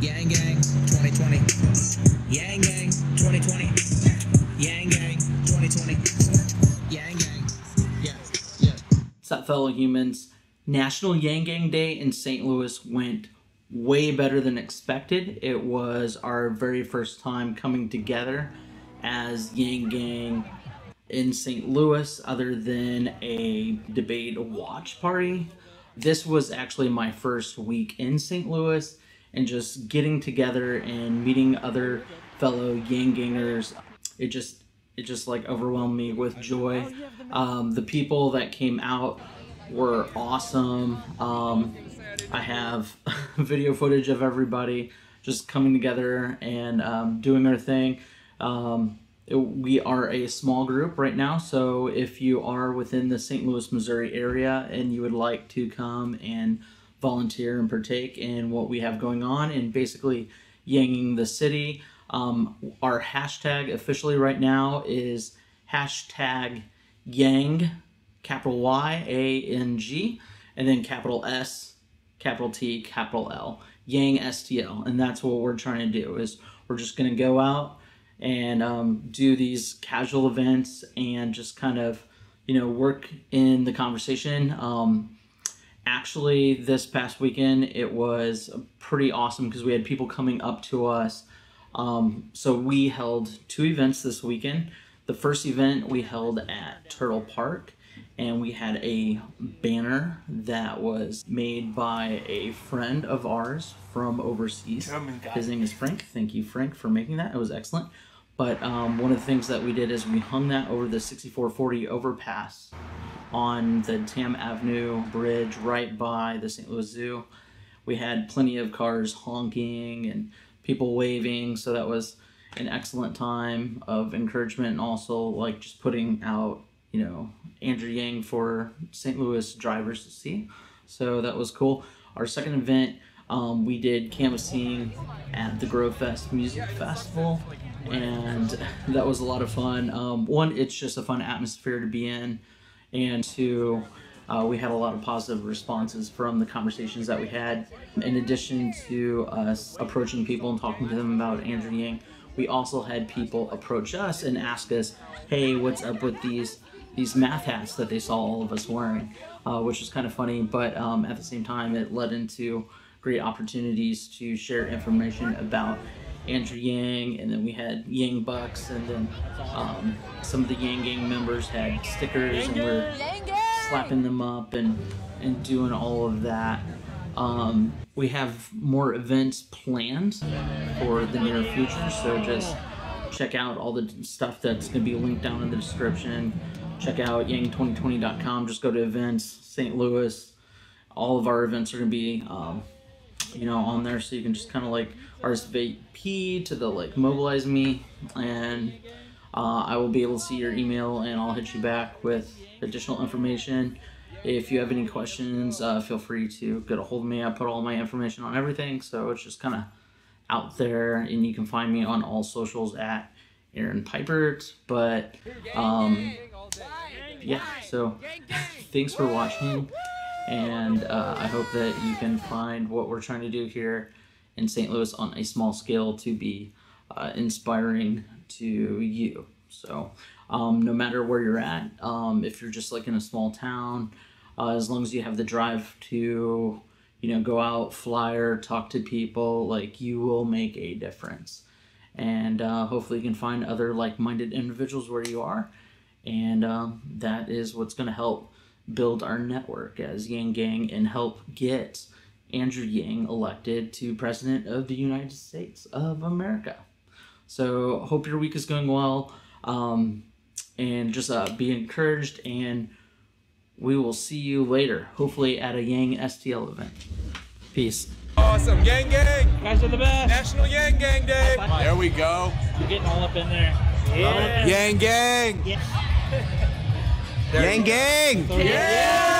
Yang Gang 2020. Yang Gang 2020. Yang Gang 2020. Yang Gang. Yeah, yeah. What's up, fellow humans? National Yang Gang Day in St. Louis went way better than expected. It was our very first time coming together as Yang Gang in St. Louis, other than a debate watch party. This was actually my first week in St. Louis and just getting together and meeting other fellow Yang Gangers. It just it just like overwhelmed me with joy. Um, the people that came out were awesome. Um, I have video footage of everybody just coming together and um, doing our thing. Um, it- we are a small group right now, so if you are within the St. Louis, Missouri area and you would like to come and volunteer and partake in what we have going on and basically yanging the city, um, our hashtag officially right now is hashtag Yang, capital Y A N G, and then capital S, capital T, capital L, Yang STL, and that's what we're trying to do. Is we're just gonna go out and um, do these casual events and just kind of, you know, work in the conversation. Um, actually, this past weekend it was pretty awesome because we had people coming up to us. Um, so we held two events this weekend. The first event we held at Turtle Park, and we had a banner that was made by a friend of ours from overseas. His name is Frank. Thank you, Frank, for making that. It was excellent. But um, one of the things that we did is we hung that over the 6440 overpass on the Tamm Avenue Bridge right by the St. Louis Zoo. We had plenty of cars honking and people waving, so that was an excellent time of encouragement and also like just putting out, you know, Andrew Yang for St. Louis drivers to see. So that was cool. Our second event, um, we did canvassing at the Grove Fest Music Festival, and that was a lot of fun. Um, one, it's just a fun atmosphere to be in, and two, uh, we had a lot of positive responses from the conversations that we had. In addition to us approaching people and talking to them about Andrew Yang, we also had people approach us and ask us, "Hey, what's up with these these math hats that they saw all of us wearing?" Uh, which was kind of funny, but um, at the same time, it led into great opportunities to share information about Andrew Yang, and then we had Yang Bucks, and then um, some of the Yang Gang members had stickers, and we're slapping them up and and doing all of that. Um, we have more events planned for the near future, so just check out all the stuff that's going to be linked down in the description. Check out yang2020.com. Just go to events, St. Louis. All of our events are going to be, um, you know, on there, so you can just kind of like RSVP to the like mobilize me, and uh, I will be able to see your email, and I'll hit you back with additional information. If you have any questions, uh, feel free to get a hold of me. I put all my information on everything, so it's just kind of out there, and you can find me on all socials at Aaron Peipert. But um, yeah, so thanks for watching, and uh, I hope that you can find what we're trying to do here in St. Louis on a small scale to be uh, inspiring to you. So, um, no matter where you're at, um, if you're just like in a small town, uh, as long as you have the drive to, you know, go out, flyer, talk to people, like you will make a difference. And uh, hopefully, you can find other like minded individuals where you are. And um, that is what's going to help build our network as Yang Gang and help get Andrew Yang elected to President of the United States of America. So hope your week is going well, um, and just uh, be encouraged. And we will see you later, hopefully at a Yang STL event. Peace. Awesome. Gang gang. Guys are the best. National Yang Gang Day. There we go. You're getting all up in there. Yeah. Yang gang. Yeah. Yang gang. Yeah.